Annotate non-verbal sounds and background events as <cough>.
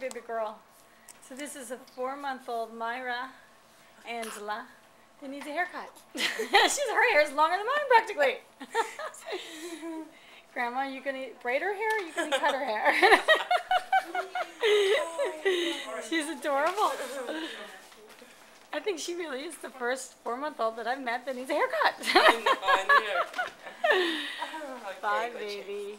baby girl. So this is a four-month-old Myra Angela who needs a haircut. <laughs> She's her hair is longer than mine practically. <laughs> Grandma, you gonna braid her hair? Or you gonna cut her hair? <laughs> She's adorable. I think she really is the first four-month-old that I've met that needs a haircut. Bye, baby.